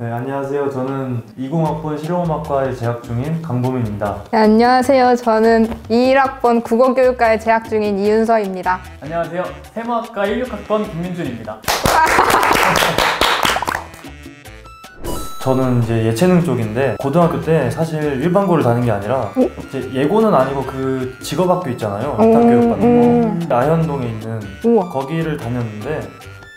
네, 안녕하세요. 저는 20학번 실용음악과에 재학 중인 강보민입니다. 네, 안녕하세요. 저는 21학번 국어교육과에 재학 중인 이윤서입니다. 안녕하세요. 세무학과 16학번 김민준입니다. 저는 이제 예체능 쪽인데 고등학교 때 사실 일반고를 다닌 게 아니라 이제 예고는 아니고 그 직업학교 있잖아요. 오, 기타 교육 받는 음. 거. 있는 우와. 거기를 다녔는데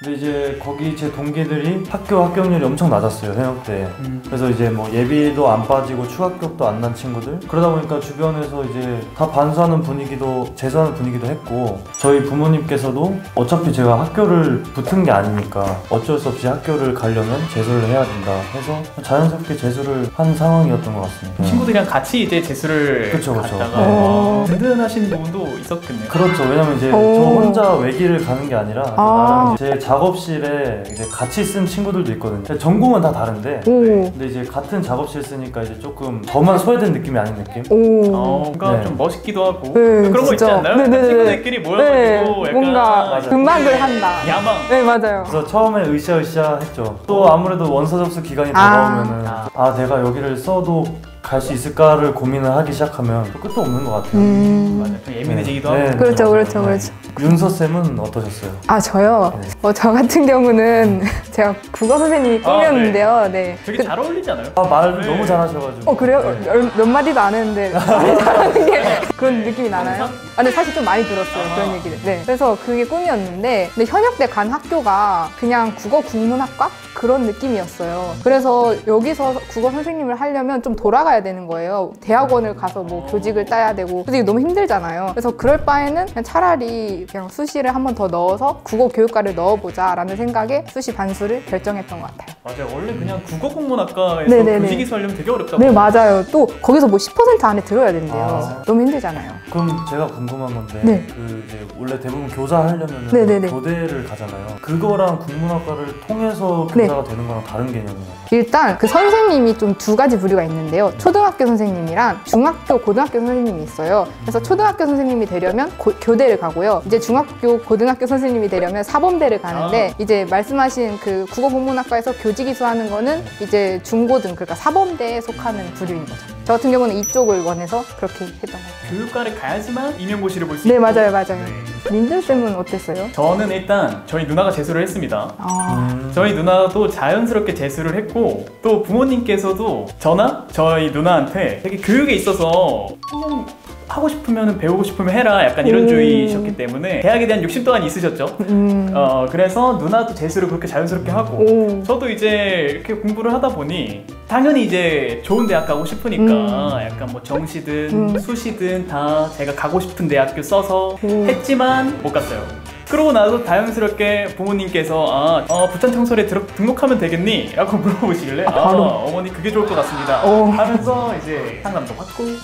근데 이제 거기 제 동기들이 학교 합격률이 엄청 낮았어요 현역 때. 그래서 이제 뭐 예비도 안 빠지고 추합격도 안 난 친구들 그러다 보니까 주변에서 이제 다 반수하는 분위기도 재수하는 분위기도 했고 저희 부모님께서도 어차피 제가 학교를 붙은 게 아니니까 어쩔 수 없이 학교를 가려면 재수를 해야 된다 해서 자연스럽게 재수를 한 상황이었던 것 같습니다. 친구들이랑 같이 이제 재수를 그쵸, 그쵸. 갔다가 네. 어, 든든하신 부분도 있었겠네요. 그렇죠. 왜냐면 이제 오. 저 혼자 외기를 가는 게 아니라 아. 나름 제 작업실에 이제 같이 쓴 친구들도 있거든요. 전공은 다 다른데 오. 근데 이제 같은 작업실 쓰니까 이제 조금 저만 소외된 느낌이 아닌 느낌? 오. 어, 뭔가 네. 좀 멋있기도 하고 네, 그런 거 있지 진짜. 않나요? 네네네. 친구들끼리 모여가지고 네, 약간 뭔가 맞아요. 음악을 한다. 야망 네, 맞아요. 그래서 처음에 으쌰으쌰 했죠. 또 아무래도 원서 접수 기간이 아. 다가오면은 아. 아 내가 여기를 써도 갈 수 있을까를 고민을 하기 시작하면 또 끝도 없는 것 같아요. 음. 맞아요. 좀 예민해지기도 네. 하고 그렇죠. 그렇죠, 네. 그렇죠. 윤서 쌤은 어떠셨어요? 아, 저요? 네. 어, 저 같은 경우는 제가 국어 선생님이 아, 꿈이었는데요. 네. 되게 잘 어울리지 않아요? 아 말 네. 너무 잘하셔가지고. 어, 그래요? 네. 몇, 몇 마디도 안 했는데 잘하는 게 그런 느낌이 나나요? 아, 근데 사실 좀 많이 들었어요. 아. 그런 얘기를. 네. 그래서 그게 꿈이었는데, 근데 현역 때 간 학교가 그냥 국어 국문학과? 그런 느낌이었어요. 그래서 여기서 국어 선생님을 하려면 좀 돌아가야 되는 거예요. 대학원을 가서 뭐 교직을 따야 되고. 그래서 이게 너무 힘들잖아요. 그래서 그럴 바에는 그냥 차라리 그냥 수시를 한 번 더 넣어서 국어 교육과를 넣어 보자 라는 생각에 수시 반수를 결정했던 것 같아요. 맞아요. 원래 그냥 국어 국문학과에서 네네네. 교직이수 하려면 되게 어렵다고. 네, 맞아요. 또 거기서 뭐 10% 안에 들어야 된대요. 아. 너무 힘들잖아요. 그럼 제가 궁금한 건데 네. 그 이제 원래 대부분 교사 하려면 네네네. 교대를 가잖아요. 그거랑 국문학과를 통해서 네. 교사가 되는 거랑 다른 개념이에요. 일단 그 선생님이 좀 두 가지 부류가 있는데요. 초등학교 선생님이랑 중학교, 고등학교 선생님이 있어요. 그래서 초등학교 선생님이 되려면 고- 교대를 가고요. 이제 중학교, 고등학교 선생님이 되려면 사범대를 가는데 이제 말씀하신 그 국어 국문학과에서 교 직이수 하는 거는 이제 중고등, 그러니까 사범대에 속하는 부류인 거죠. 저 같은 경우는 이쪽을 원해서 그렇게 했던 거예요. 교육과를 가야지만 임용고시를 볼 수 네, 있고. 맞아요, 맞아요. 네. 민준쌤은 어땠어요? 저는 일단 저희 누나가 재수를 했습니다. 아, 음. 저희 누나도 자연스럽게 재수를 했고 또 부모님께서도 저나 저희 누나한테 되게 교육에 있어서 그냥 하고 싶으면 배우고 싶으면 해라 약간 이런 오. 주의셨기 때문에 대학에 대한 욕심 또한 있으셨죠. 음, 어 그래서 누나도 재수를 그렇게 자연스럽게 하고 오. 저도 이제 이렇게 공부를 하다 보니 당연히 이제 좋은 대학 가고 싶으니까 음. 약간 뭐 정시든 음. 수시든 다 제가 가고 싶은 대학교 써서 음. 했지만 못 갔어요. 그러고 나서 자연스럽게 부모님께서 아, 어, 부천 청소에 들, 등록하면 되겠니? 라고 물어보시길래 아, 바로. 어머니 그게 좋을 것 같습니다 오. 하면서 이제 상담도 받고 뭐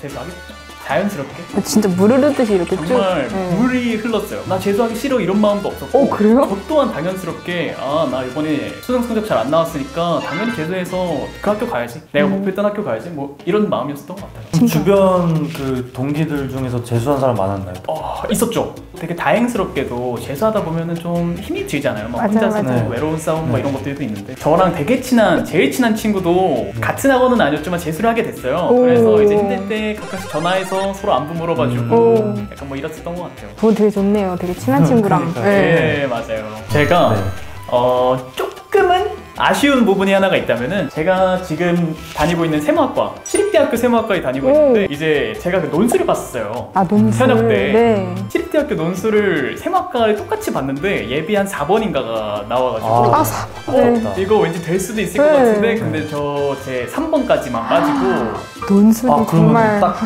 재수하겠죠 자연스럽게 진짜 물 흐르듯이 이렇게 쭉. 정말 네. 물이 흘렀어요. 나 재수하기 싫어 이런 마음도 없었고. 어, 그래요? 저 또한 당연스럽게 아 나 이번에 수능 성적 잘 안 나왔으니까 당연히 재수해서 그 학교 가야지. 내가 음. 목표했던 학교 가야지. 뭐 이런 마음이었던 것 같아요. 그럼 주변 그 동기들 중에서 재수한 사람 많았나요? 어 있었죠. 되게 다행스럽게도 재수하다 보면은 좀 힘이 들잖아요. 막 맞아요, 혼자서 맞아요. 외로운 싸움 막 네. 이런 것들도 있는데 저랑 되게 친한 제일 친한 친구도 같은 학원은 아니었지만 재수를 하게 됐어요. 오. 그래서 이제 힘들 때 가끔씩 전화해서 서로 안부 물어봐주고 오. 약간 뭐 이랬었던 것 같아요. 그건 되게 좋네요. 되게 친한 친구랑. 그러니까요. 네. 네, 맞아요. 제가 네. 어 조금은 아쉬운 부분이 하나가 있다면은 제가 지금 다니고 있는 세무학과 시립대학교 세무학과에 다니고 오. 있는데 이제 제가 그 논술을 봤었어요. 아, 논술. 현역 때. 네. 시립대학교 논술을 세무학과를 똑같이 봤는데 예비 한 4번인가가 나와가지고 아, 사, 네. 아깝다. 이거 왠지 될 수도 있을 것 네. 같은데 근데 저 제 3번까지만 빠지고 논술이 아 정말 딱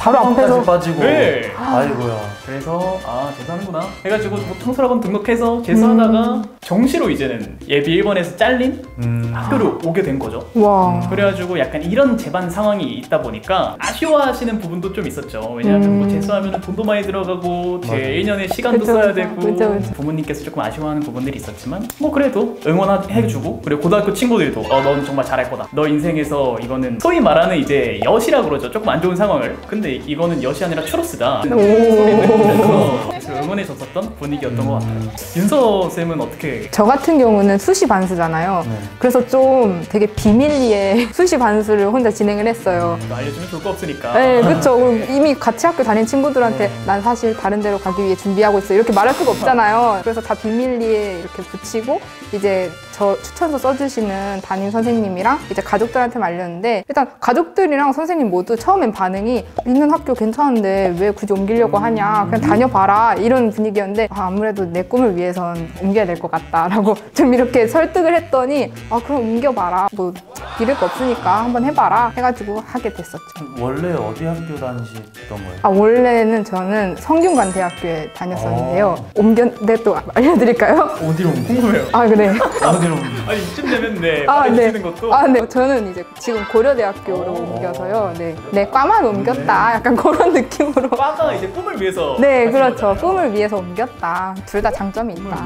바로 3번까지 앞에서 빠지고 네. 아이고야 그래서 아 재수하는구나 해가지고 뭐 청소학원 등록해서 재수하다가 정시로 이제는 예비 1번에서 잘린 음. 학교로 오게 된 거죠. 와. 그래가지고 약간 이런 재반 상황이 있다 보니까 아쉬워하시는 부분도 좀 있었죠. 왜냐하면 뭐 음. 재수하면 돈도 많이 들어가고 제 맞아요. 1년에 시간도 그쵸, 써야 그쵸. 되고 그쵸, 그쵸. 부모님께서 조금 아쉬워하는 부분들이 있었지만 뭐 그래도 응원해주고 그리고 고등학교 친구들도 어 넌 정말 잘할 거다. 너 인생에서 이거는 소위 말하는 이제 여시라 그러죠. 조금 안 좋은 상황을 근데 이거는 엿이 아니라 추로스다. 오. 그래서 응원해줬었던 분위기였던 것 같아요. 윤서 쌤은 어떻게? 저 같은 경우는 수시 반수잖아요. 네. 그래서 좀 되게 비밀리에 수시 반수를 혼자 진행을 했어요. 알려주면 좋을 거 없으니까. 네, 그렇죠. 이미 같이 학교 다닌 친구들한테 난 사실 다른 데로 가기 위해 준비하고 있어 이렇게 말할 수가 없잖아요. 그래서 다 비밀리에 이렇게 붙이고 이제 저 추천서 써주시는 담임 선생님이랑 이제 가족들한테 알렸는데 일단 가족들이랑 선생님 모두 처음엔 반응이 있는 학교 괜찮은데 왜 굳이 옮기려고 하냐 그냥 다녀봐라 이런 분위기였는데 아, 아무래도 내 꿈을 위해선 옮겨야 될 것 같다라고 좀 이렇게 설득을 했더니 아 그럼 옮겨봐라 뭐 잃을 거 없으니까 한번 해봐라 해가지고 하게 됐었죠. 원래 어디 학교 다니셨던 거예요? 아 원래는 저는 성균관 대학교에 다녔었는데요. 어. 옮겼는데 또 알려드릴까요? 어디로 옮겨? 궁금해요. 아 그래. 어디로? 아니 이쯤 되면 네 아 네. 것도 아 네. 저는 이제 지금 고려대학교로 어. 옮겨서요. 네. 내 과만 옮겼다. 약간 그런 느낌으로. 과가 이제 꿈을 위해서. 네 그렇죠. 거잖아요. 꿈을 위해서 옮겼다. 둘 다 장점이 있다.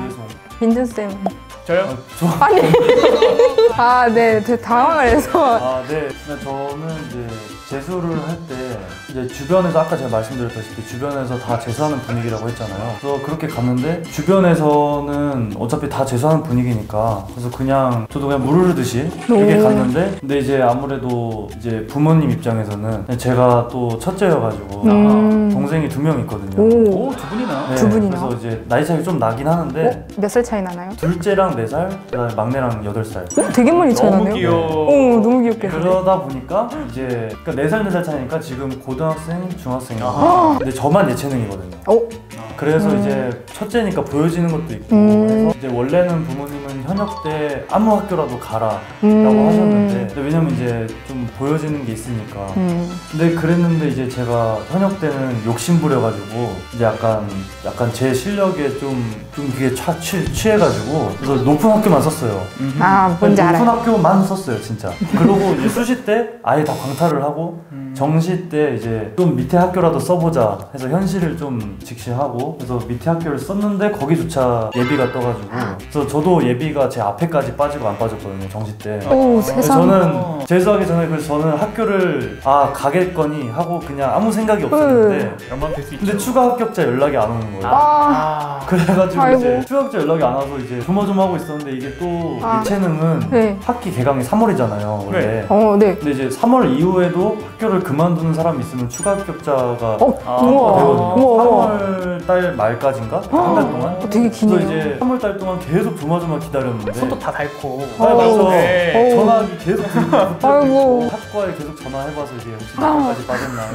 민준 쌤. 저요? 저 아니. 아 네. 되게 당황을 해서. 아, 네. 저는 이제 재수를 할 때 이제 주변에서 아까 제가 말씀드렸다시피 주변에서 다 재수하는 분위기라고 했잖아요. 그래서 그렇게 갔는데 주변에서는 어차피 다 재수하는 분위기니까 그래서 그냥 저도 그냥 물 흐르듯이 이렇게 오. 갔는데 근데 이제 아무래도 이제 부모님 입장에서는 제가 또 첫째여가지고 음. 동생이 두 명 있거든요. 오. 오두 분이나. 네, 두 분이나? 그래서 이제 나이 차이 좀 나긴 하는데 어? 몇살 차이 나나요? 둘째랑 네 살, 그다음에 막내랑 여덟 살. 어? 되게 많이 차이 너무 나네요. 귀여워. 오 너무 귀엽게. 그러다 보니까 이제 그러니까 4살 4살 차이니까 지금 고등 학생, 중학생이고 아하. 근데 저만 예체능이거든요. 어? 그래서 음. 이제 첫째니까 보여지는 것도 있고 음. 해서 이제 원래는 부모님은 현역 때 아무 학교라도 가라라고 음. 하셨는데 왜냐면 이제 좀 보여지는 게 있으니까 음. 근데 그랬는데 이제 제가 현역 때는 욕심 부려가지고 이제 약간 약간 제 실력에 좀좀 그게 차, 취, 취해가지고 그래서 높은 학교만 썼어요. 음흠. 아 뭔지 높은 알아요. 학교만 썼어요 진짜 그리고 이제 수시 때 아예 다 광탈을 하고 음. 정시 때 이제 좀 밑에 학교라도 써보자 해서 현실을 좀 직시하고 그래서 밑에 학교를 썼는데 거기조차 예비가 떠가지고 그래서 저도 예비가 제 앞에까지 빠지고 안 빠졌거든요 정시 때오 그래서 세상. 저는 재수하기 전에 그래서 저는 학교를 아 가겠거니 하고 그냥 아무 생각이 없었는데 연방 될수 있죠. 근데 추가 합격자 연락이 안 오는 거예요 아. 그래가지고 아이고. 이제 추가학자 연락이 안 와서 이제 조마조마하고 있었는데 이게 또 아. 예체능은 네. 학기 개강이 3월이잖아요 원래 네. 어 네. 근데 이제 3월 이후에도 학교를 그만두는 사람이 있으면 추가 합격자가 어 아, 우와. 되거든요 우와. 우와. 3월 달 말까지인가? 한 달 동안 어, 되게 그래서 기네요. 이제 3월 달 동안 계속 조마조마 기다렸는데 손도 다 닳고. 네, 그래서 네. 어. 전화하기 계속 붙- 아이고. 학과에 계속 전화해봐서 이제 혹시 몇까지 빠졌나요?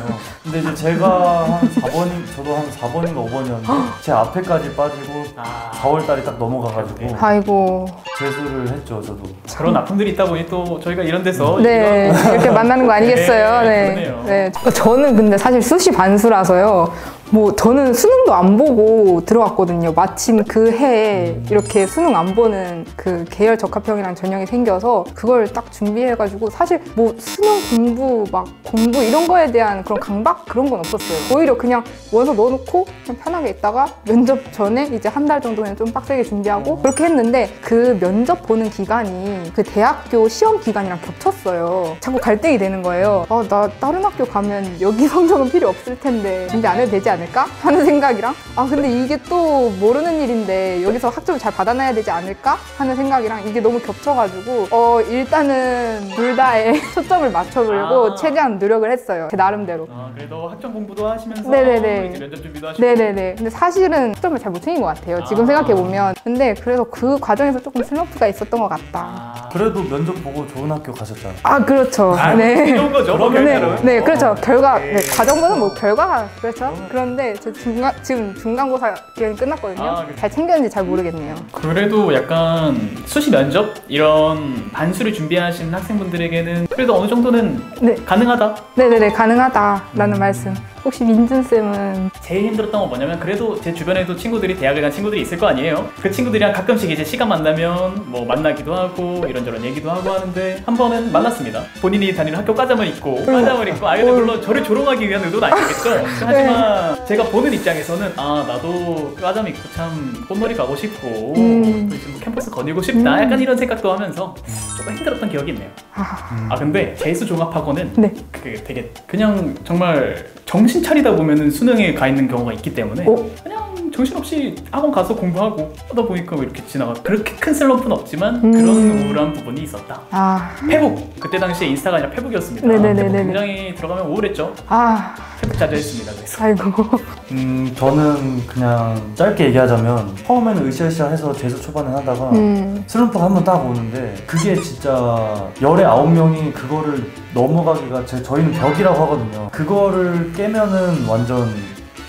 근데 이제 제가 한 4번인 저도 한 4번인가 5번이었는데 제 앞에까지 빠지고 아. 4월 달이 딱 넘어가가지고 아이고. 재수를 했죠 저도. 그런 아픔들이 있다 보니 또 저희가 이런 데서 네, 이렇게 만나는 거 아니겠어요? 네, 네. 그러네요. 네. 저는 근데 사실 수시 반수라서요. 뭐 저는 수능도 안 보고 들어갔거든요. 마침 그 해에 이렇게 수능 안 보는 그 계열 적합형이라는 전형이 생겨서 그걸 딱 준비해가지고 사실 뭐 수능 공부 막 공부 이런 거에 대한 그런 강박 그런 건 없었어요. 오히려 그냥 원서 넣어놓고 그냥 편하게 있다가 면접 전에 이제 한 달 정도 그냥 좀 빡세게 준비하고 그렇게 했는데 그 면접 보는 기간이 그 대학교 시험 기간이랑 겹쳤어요. 자꾸 갈등이 되는 거예요. 아, 나 다른 학교 가면 여기 성적은 필요 없을 텐데 준비 안 해도 되지 않 을까? 하는 생각이랑 아, 근데 이게 또 모르는 일인데 여기서 학점을 잘 받아놔야 되지 않을까? 하는 생각이랑 이게 너무 겹쳐가지고 어, 일단은 둘 다에 초점을 맞춰보려고 아. 최대한 노력을 했어요. 제 나름대로. 아, 그래도 학점 공부도 하시면서 네네네. 이제 면접 준비도 하시고 네네네. 근데 사실은 초점을 잘 못 챙긴 것 같아요. 지금 아. 생각해보면. 근데 그래서 그 과정에서 조금 슬럼프가 있었던 것 같다. 아. 그래도 면접 보고 좋은 학교 가셨잖아요. 아, 그렇죠. 아, 네. 이런 거죠. 네. 네, 그렇죠. 결과, 네. 네, 과정보는 뭐 결과가 그렇죠. 그런 데 저 중간 지금 중간고사 기간이 끝났거든요. 아. 잘 챙겼는지 잘 모르겠네요. 그래도 약간 수시 면접 이런 반수를 준비하시는 학생분들에게는 그래도 어느 정도는 네, 가능하다. 네, 네, 네, 가능하다라는 말씀. 혹시 민준 쌤은 제일 힘들었던 건 뭐냐면 그래도 제 주변에도 친구들이 대학을 간 친구들이 있을 거 아니에요. 그 친구들이랑 가끔씩 이제 시간 만나면 뭐 만나기도 하고 이런저런 얘기도 하고 하는데 한 번은 만났습니다. 본인이 다니는 학교 과잠을 입고 과잠을 입고 아 근데 물론 저를 조롱하기 위한 의도는 아니겠죠. 하지만 제가 보는 입장에서는 아 나도 과잠 입고 참 꽃놀이 가고 싶고 음. 뭐 캠퍼스 거닐고 싶다 음. 약간 이런 생각도 하면서 조금 힘들었던 기억이 있네요. 아, 아 근데 재수 종합학원은 네. 그 되게 그냥 정말 정신 차리다 보면은 수능에 가 있는 경우가 있기 때문에 어? 그냥 정신없이 학원 가서 공부하고 하다 보니까 뭐 이렇게 지나가 그렇게 큰 슬럼프는 없지만 음. 그런 우울한 부분이 있었다. 아, 페북 그때 당시에 인스타가 아니라 페북이었습니다. 네네네네네. 페북 굉장히 들어가면 우울했죠. 아, 페북 자제했습니다. 그래서 아이고. 음 저는 그냥 짧게 얘기하자면 처음에는 으쌰으쌰 해서 재수 초반에 하다가 음, 슬럼프가 한 번 딱 오는데 그게 진짜 열에 아홉 명이 그거를 넘어가기가 제 저희는 벽이라고 하거든요. 그거를 깨면은 완전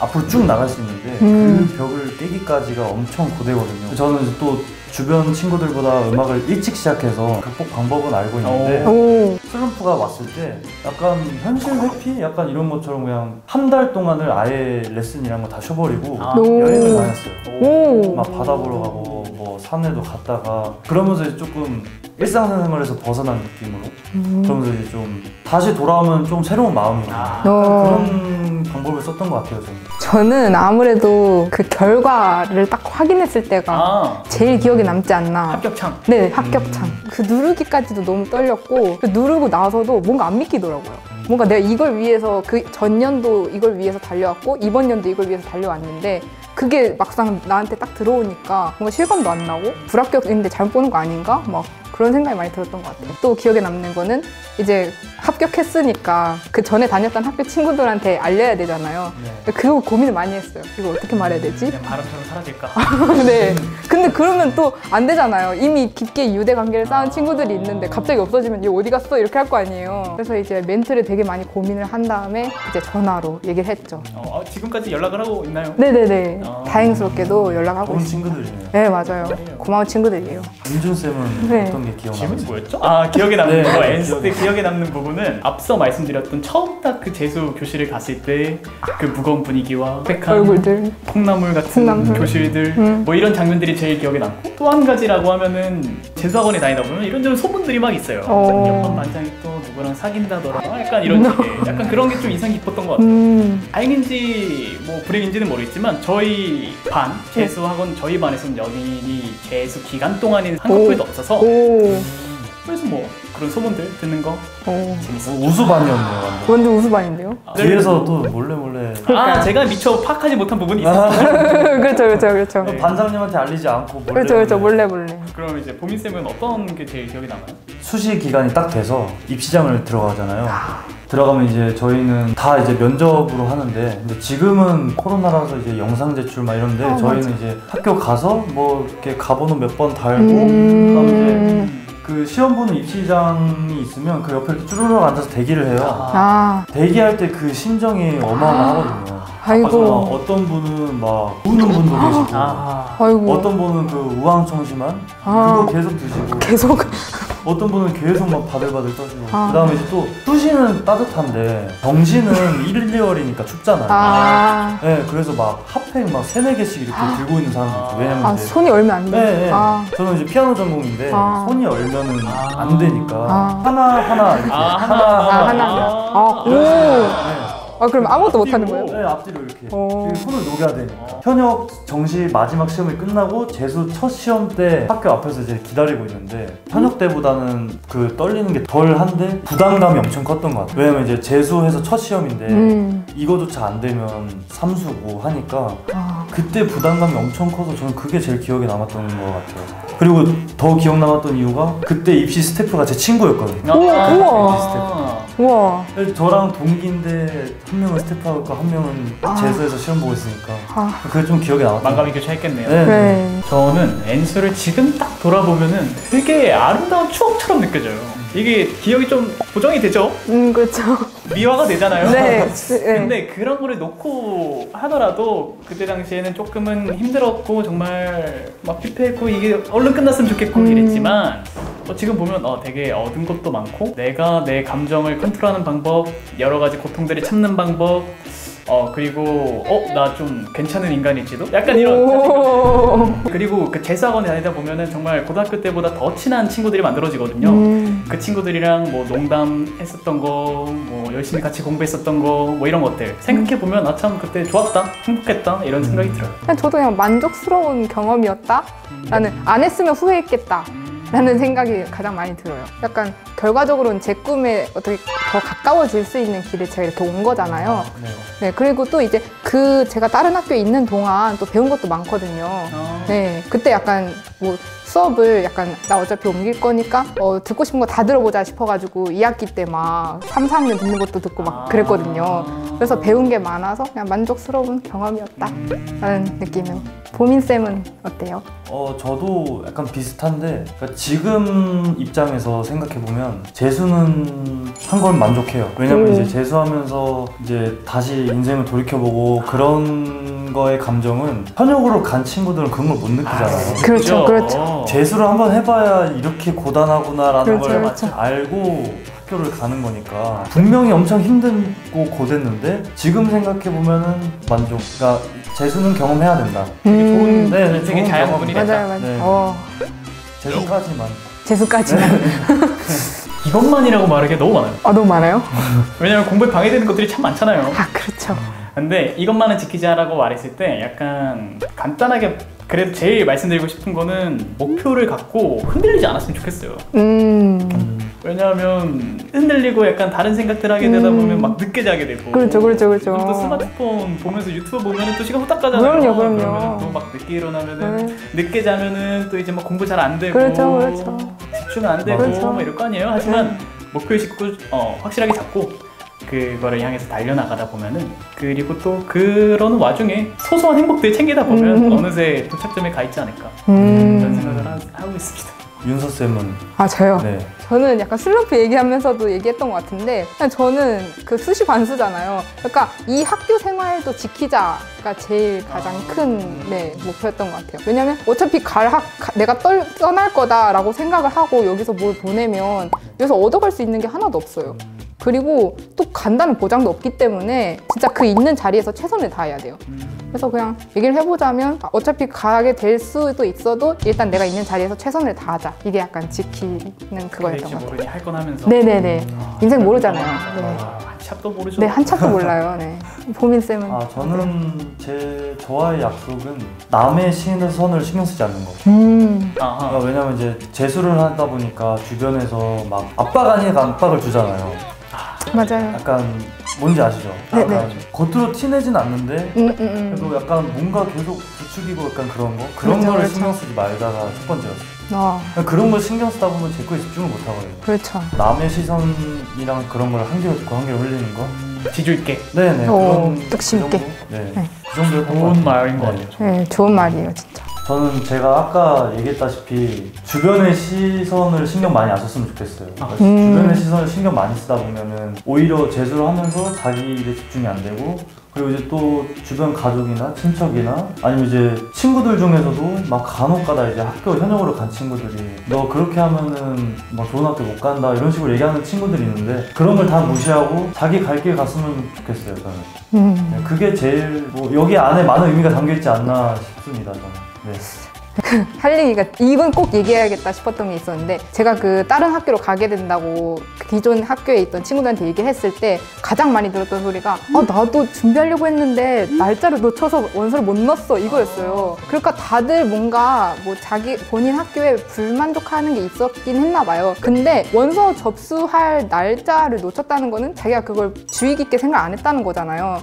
앞으로 쭉 나갈 수 있는데 음. 그 벽을 깨기까지가 엄청 고되거든요. 저는 또 주변 친구들보다 음악을 일찍 시작해서 극복 방법은 알고 있는데 오, 슬럼프가 왔을 때 약간 현실 회피? 약간 이런 것처럼 그냥 한 달 동안을 아예 레슨이란 거 다 쉬어버리고 아, 오. 여행을 다녔어요. 오. 막 바다 보러 가고 뭐 산에도 갔다가 그러면서 이제 조금 일상생활에서 벗어난 느낌으로 음. 그러면서 이제 좀 다시 돌아오면 좀 새로운 마음이에요. 아. 어. 그런 방법을 썼던 것 같아요 저는. 저는 아무래도 그 결과를 딱 확인했을 때가 아 제일 기억에 남지 않나. 합격창. 네, 합격창. 그 누르기까지도 너무 떨렸고, 그 누르고 나서도 뭔가 안 믿기더라고요. 뭔가 내가 이걸 위해서, 그 전년도 이걸 위해서 달려왔고, 이번 연도 이걸 위해서 달려왔는데, 그게 막상 나한테 딱 들어오니까 뭔가 실감도 안 나고, 불합격인데 잘못 보는 거 아닌가? 막 그런 생각이 많이 들었던 것 같아요. 또 기억에 남는 거는 이제 합격했으니까 그 전에 다녔던 학교 친구들한테 알려야 되잖아요. 네. 그거 고민을 많이 했어요. 이거 어떻게 말해야 되지? 그냥 바람처럼 사라질까. 네. 근데 그러면 또 안 되잖아요. 이미 깊게 유대 관계를 쌓은 친구들이 있는데 갑자기 없어지면 얘 어디 갔어? 이렇게 할 거 아니에요. 그래서 이제 멘트를 되게 많이 고민을 한 다음에 이제 전화로 얘기를 했죠. 어, 아, 지금까지 연락을 하고 있나요? 네네네. 아. 다행스럽게도 연락하고 좋은 있습니다. 친구들이네요. 네, 맞아요. 고마운 친구들이에요. 윤준 쌤은 네. 어떤 게 기억나세요? 질문이 뭐였죠? 아 기억에 남는 네, 거 네, 엔스 때 기억에 남는 부분 은 앞서 말씀드렸던 처음 딱 그 재수 교실을 갔을 때 그 무거운 분위기와 빽한 얼굴들. 콩나물 같은 콩나물. 교실들 음. 뭐 이런 장면들이 제일 기억에 남고 또 한 가지라고 하면은 재수학원에 다니다 보면 이런저런 소문들이 막 있어요. 어. 옆반 반장이 또 누구랑 사귄다더라. 약간 이런 식의 약간 그런 게 좀 인상 깊었던 것 같아요. 음. 다행인지 뭐 불행인지는 모르겠지만 저희 반 재수학원 저희 반에서는 연인이 재수 기간 동안인 한 오. 커플도 없어서 오. 그래서 뭐 그런 소문들 듣는 거 오. 재밌어. 어, 우수반이었네요. 완전. 완전 우수반인데요? 뒤에서 또 몰래 몰래 아 제가 미처 파악하지 못한 부분이 있어요. 그렇죠, 그렇죠, 그렇죠. 네. 반장님한테 알리지 않고 몰래 그렇죠, 그렇죠. 몰래 몰래. 그럼 이제 보민 쌤은 어떤 게 제일 기억에 남아요? 수시 기간이 딱 돼서 입시장을 들어가잖아요. 들어가면 이제 저희는 다 이제 면접으로 하는데 근데 지금은 코로나라서 이제 영상 제출 막 이런데 어, 저희는 이제 학교 가서 뭐 이렇게 가번호 몇 번 달고 그다음에 이제 음. 그 시험 보는 입시장이 있으면 그 옆에 이렇게 쭈르륵 앉아서 대기를 해요. 아, 대기할 때 그 심정이 어마어마하거든요. 아이고. 그래서 어떤 분은 막 우는 분도 계시고 아 아이고. 어떤 분은 그 우황청심한 아. 그거 계속 드시고 계속. 어떤 분은 계속 막 바들바들 떠시고 아. 그 다음에 이제 또 수시는 따뜻한데 정시는 1, 2월이니까 춥잖아요. 아. 네, 그래서 막 핫팩 막 세네 개씩 이렇게 들고 있는 사람들 있어요. 왜냐면 아, 이제 손이 얼면 안 돼. 네, 네. 아. 저는 이제 피아노 전공인데 아. 손이 얼면은 아. 안 되니까 아. 하나 하나 이렇게 아, 하나 아, 하나, 하나. 아. 아, 오. 네. 아, 그럼 아무것도 못 하는. 거예요? 네, 앞뒤로 이렇게 어. 그 손을 녹여야 되니까 현역 정시 마지막 시험이 끝나고 재수 첫 시험 때 학교 앞에서 이제 기다리고 있는데 현역 때보다는 그 떨리는 게 덜한데 부담감이 엄청 컸던 것 같아요 왜냐면 이제 재수해서 첫 시험인데 음. 이거조차 안 되면 삼수고 하니까 아. 그때 부담감이 엄청 커서 저는 그게 제일 기억에 남았던 것 같아요 그리고 더 기억 남았던 이유가 그때 입시 스태프가 제 친구였거든요 우와, 아. 우와. 우와. 저랑 동기인데 한 명은 스태프하고 한 명은 아. 재수해서 시험 보고 있으니까 아. 그게 좀 기억에 남았던 만감이 교차했겠네요. 네. 그래. 저는 엔수를 지금 딱 돌아보면은 되게 아름다운 추억처럼 느껴져요. 이게 기억이 좀 보정이 되죠? 음, 그렇죠. 미화가 되잖아요. 네. 네. 근데 그런 거를 놓고 하더라도 그때 당시에는 조금은 힘들었고 정말 막 피폐했고 이게 얼른 끝났으면 좋겠고 음. 이랬지만 어, 지금 보면 어, 되게 얻은 것도 많고 내가 내 감정을 컨트롤하는 방법 여러 가지 고통들을 참는 방법 어 그리고 어 나 좀 괜찮은 인간일지도 약간 이런 오. 그리고 그 재수학원에 다니다 보면은 정말 고등학교 때보다 더 친한 친구들이 만들어지거든요. 음. 그 친구들이랑 뭐 농담했었던 거, 뭐 열심히 같이 공부했었던 거, 뭐 이런 것들 생각해 보면 아 참 그때 좋았다, 행복했다 이런 생각이 들어요. 그냥 저도 그냥 만족스러운 경험이었다. 나는 안 했으면 후회했겠다. 음. 라는 생각이 가장 많이 들어요. 약간 결과적으로는 제 꿈에 어떻게 더 가까워질 수 있는 길에 제가 이렇게 온 거잖아요. 네. 네, 그리고 또 이제 그 제가 다른 학교에 있는 동안 또 배운 것도 많거든요. 어. 네, 그때 약간 뭐 수업을 약간 나 어차피 옮길 거니까 어, 듣고 싶은 거 다 들어보자 싶어가지고 2학기 때 막 3, 4학년 듣는 것도 듣고 막 그랬거든요. 그래서 배운 게 많아서 그냥 만족스러운 경험이었다. 라는 느낌이에요. 보민쌤은 어때요? 어 저도 약간 비슷한데 그러니까 지금 입장에서 생각해 보면 재수는 한건 만족해요. 왜냐면 음. 이제 재수하면서 이제 다시 인생을 돌이켜보고 그런 거의 감정은 현역으로 간 친구들은 그런 걸 못 느끼잖아요. 그렇죠, 그렇죠. 재수를 한번 해봐야 이렇게 고단하구나라는 그렇죠, 걸 그렇죠. 알고 학교를 가는 거니까 분명히 엄청 힘들고 고됐는데 지금 생각해 보면은 만족. 그러니까 재수는 경험해야 된다. 되게 좋은 네, 네, 인생의 좋은 자양분이 경험. 됐다. 맞아요, 맞아요. 네. 어, 재수까지만. 재수까지는. 이것만이라고 말하기가 너무 많아요. 아, 너무 많아요? 왜냐면 공부에 방해되는 것들이 참 많잖아요. 아, 그렇죠. 근데 이것만은 지키자라고 말했을 때 약간 간단하게 그래도 제일 말씀드리고 싶은 거는 목표를 갖고 흔들리지 않았으면 좋겠어요. 음, 왜냐하면 흔들리고 약간 다른 생각들 하게 되다 음. 보면 막 늦게 자게 되고 그렇죠, 그렇죠, 그렇죠. 또 스마트폰 보면서 유튜브 보면 또 시간 후딱 가잖아요. 그럼요, 그럼요. 또막 늦게 일어나면은 네. 늦게 자면은 또 이제 막 공부 잘 안 되고 그렇죠, 그렇죠. 집중 안 되고 그렇죠. 뭐 이럴 거 아니에요. 하지만 목표의식 꾸, 어, 확실하게 잡고 그거를 향해서 달려나가다 보면은 그리고 또 그런 와중에 소소한 행복들 챙기다 보면 음. 어느새 도착점에 가 있지 않을까 그런 음. 생각을 하, 하고 있습니다. 윤서 쌤은 아, 저요? 네. 저는 약간 슬럼프 얘기하면서도 얘기했던 것 같은데 그냥 저는 그 수시 반수잖아요. 그러니까 이 학교 생활도 지키자가 제일 가장 큰 네, 목표였던 것 같아요. 왜냐면 어차피 갈 학, 가- 내가 떨, 떠날 거다라고 생각을 하고 여기서 뭘 보내면 여기서 얻어갈 수 있는 게 하나도 없어요. 그리고 또 간다는 보장도 없기 때문에 진짜 그 있는 자리에서 최선을 다해야 돼요. 그래서 그냥 얘기를 해보자면 아, 어차피 가게 될 수도 있어도 일단 내가 있는 자리에서 최선을 다하자. 이게 약간 지키는 그거였던 것 같아요. 모르니 할건 하면서 네네네. 인생 모르잖아요. 네. 아, 한참도 모르죠. 네, 한참도 몰라요. 네. 보민쌤은? 아 저는 제 저와의 약속은 남의 시선을 신경 쓰지 않는 거. 음. 그러니까 왜냐면 이제 재수를 하다 보니까 주변에서 막 압박 아니까 압박을 주잖아요. 맞아요. 약간 뭔지 아시죠? 네, 약간 겉으로 티내진 않는데 음, 음, 음. 그래도 약간 뭔가 계속 부추기고 약간 그런 거 그런 그렇죠, 거를 그렇죠. 신경 쓰지 말자가 첫 번째였어요. 어, 그냥 그런 걸 신경 쓰다 보면 제 거에 집중을 못 하거든요. 그렇죠. 남의 시선이랑 그런 걸한 개로 듣고 한 개로 흘리는 거. 지주 있게 네네. 오, 그런 뚝심 있게. 그 정도? 네. 네. 그것 좋은. 말인 것 네. 같아요. 네, 좋은 말이에요, 진짜. 저는 제가 아까 얘기했다시피 주변의 시선을 신경 많이 안 썼으면 좋겠어요. 그러니까 음. 주변의 시선을 신경 많이 쓰다 보면은 오히려 재수를 하면서 자기 일에 집중이 안 되고 그리고 이제 또 주변 가족이나 친척이나 아니면 이제 친구들 중에서도 막 간혹가다 이제 학교 현역으로 간 친구들이 너 그렇게 하면은 막 좋은 학교 못 간다 이런 식으로 얘기하는 친구들이 있는데 그런 걸 다 무시하고 자기 갈 길 갔으면 좋겠어요 저는. 음. 네, 그게 제일 뭐 여기 안에 많은 의미가 담겨 있지 않나 싶습니다 저는. 네. 할 얘기가 이건 꼭 얘기해야겠다 싶었던 게 있었는데 제가 그 다른 학교로 가게 된다고 그 기존 학교에 있던 친구들한테 얘기를 했을 때 가장 많이 들었던 소리가 아 나도 준비하려고 했는데 날짜를 놓쳐서 원서를 못 넣었어 이거였어요. 그러니까 다들 뭔가 뭐 자기 본인 학교에 불만족하는 게 있었긴 했나 봐요. 근데 원서 접수할 날짜를 놓쳤다는 거는 자기가 그걸 주의 깊게 생각 안 했다는 거잖아요.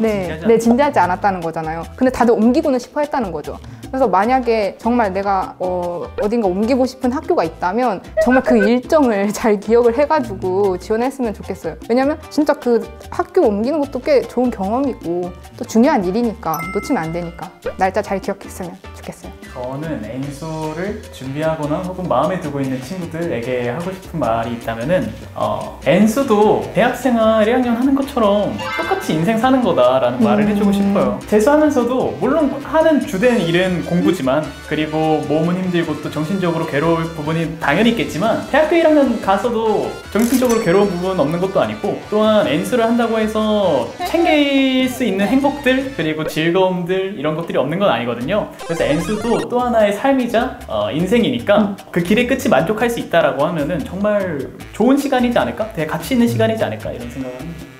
네, 네, 진지하지 않았다는 거잖아요. 근데 다들 옮기고는 싶어 했다는 거죠. 그래서 만약에 정말 내가 어, 어딘가 옮기고 싶은 학교가 있다면 정말 그 일정을 잘 기억을 해가지고 지원했으면 좋겠어요. 왜냐면 진짜 그 학교 옮기는 것도 꽤 좋은 경험이고 또 중요한 일이니까 놓치면 안 되니까 날짜 잘 기억했으면 좋겠어요. 저는 엔소를 준비하거나 혹은 마음에 두고 있는 친구들에게 하고 싶은 말이 있다면은 어, 엔소도 대학생활 1학년 하는 것처럼 똑같 이 인생 사는 거다라는 말을 음. 해주고 싶어요. 재수하면서도 물론 하는 주된 일은 공부지만 그리고 몸은 힘들고 또 정신적으로 괴로울 부분이 당연히 있겠지만 대학교 1학년 가서도 정신적으로 괴로운 부분은 없는 것도 아니고 또한 엔수를 한다고 해서 챙길 수 있는 행복들 그리고 즐거움들 이런 것들이 없는 건 아니거든요. 그래서 엔수도 또 하나의 삶이자 어, 인생이니까 그 길의 끝이 만족할 수 있다라고 하면은 정말 좋은 시간이지 않을까? 되게 가치 있는 시간이지 않을까 이런 생각을 합니다.